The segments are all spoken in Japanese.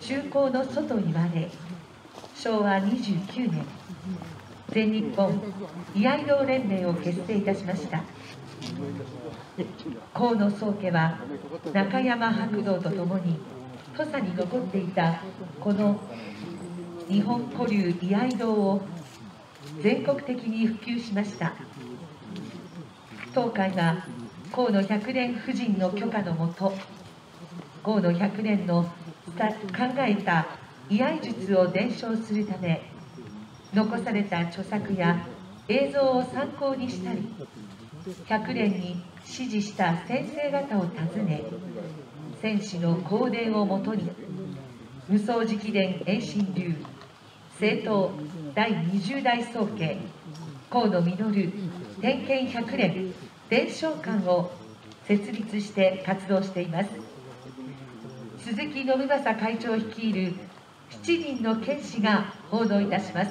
中高の祖と言われ昭和29年全日本居合道連盟を結成いたしました。河野宗家は中山白道とともに土佐に残っていたこの日本古流居合道を全国的に普及しました。当会が河野百年夫人の許可のもと河野百年の考えた居合術を伝承するため残された著作や映像を参考にしたり百年に指示した先生方を訪ね戦士の香典をもとに無双直伝遠心流政党第20代総計河野実点検百年伝承館を設立して活動しています。鈴木信正会長率いる7人の剣士が報道いたします。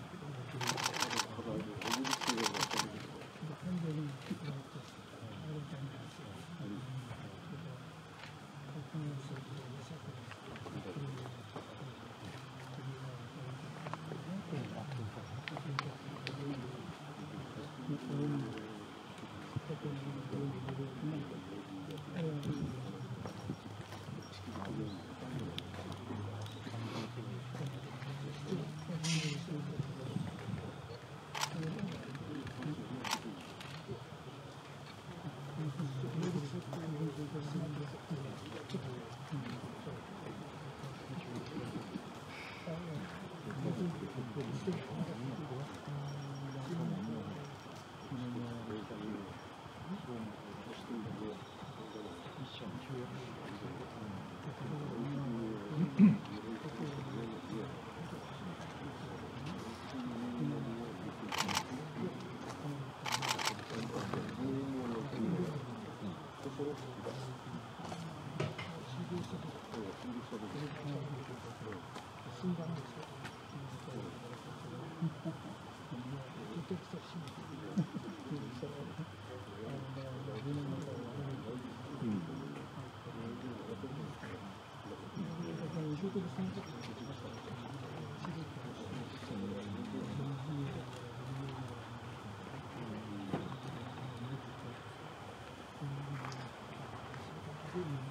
Mm-hmm.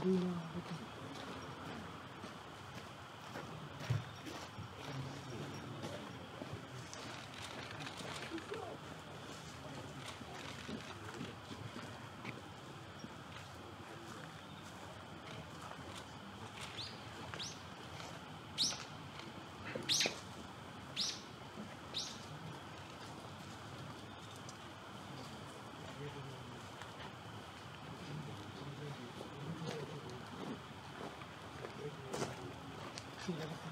Didn't know. 嗯。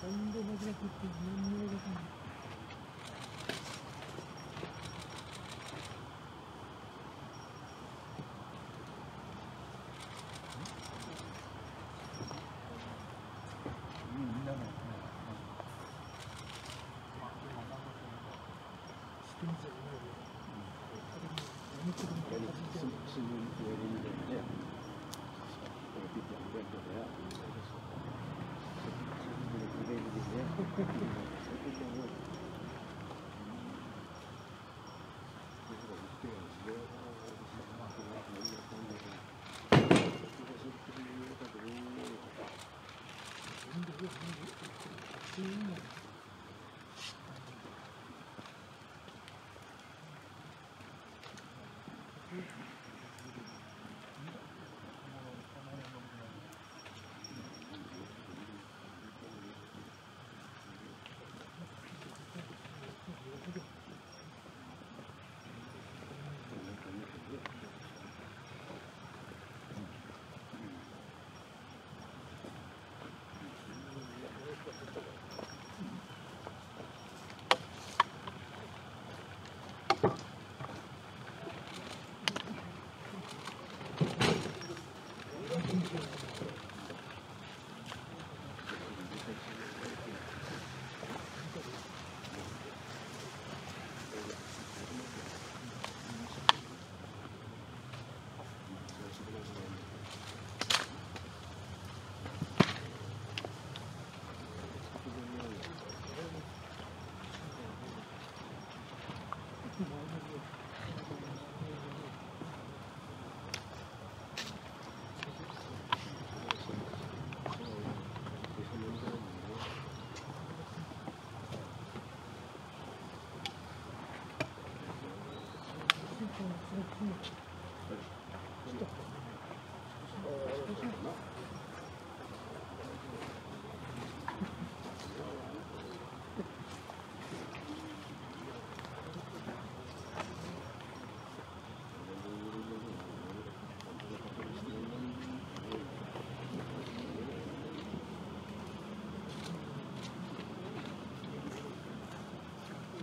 全然文字が切って何も動かない。sebelum 2005 ya politik yang dia ya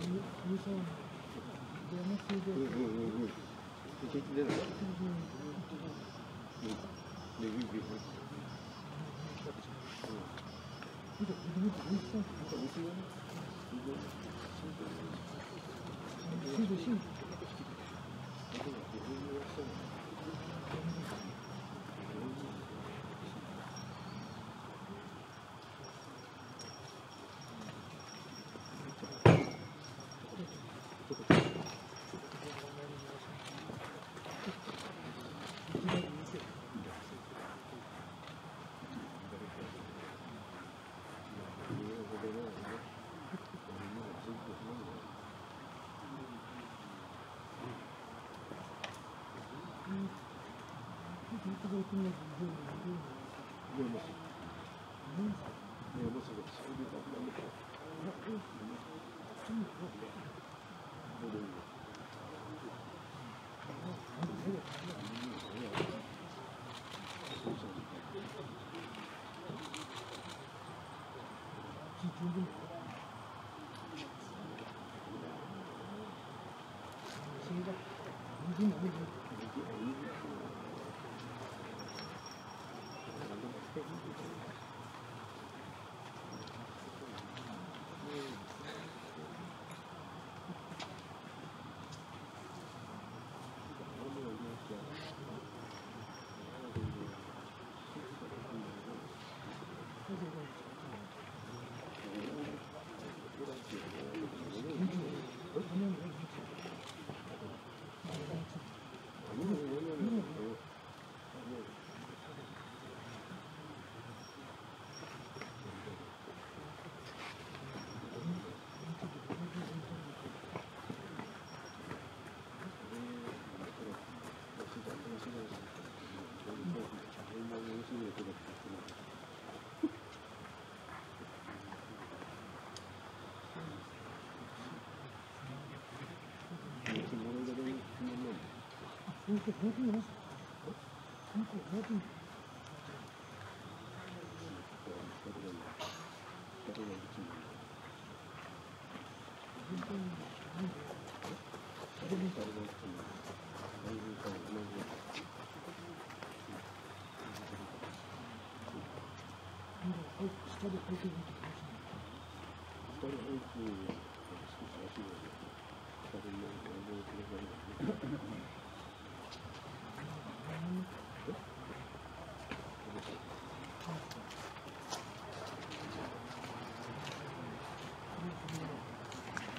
うんうん。うん。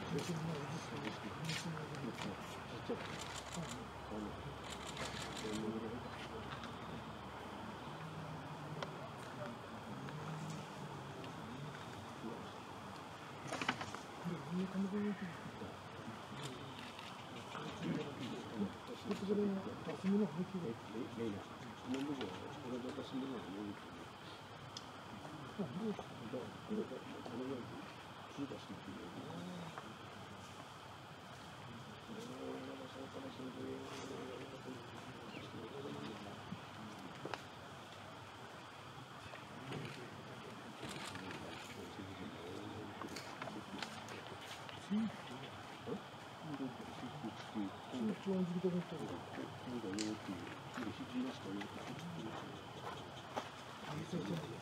うん。Thank you.